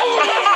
อ๋อ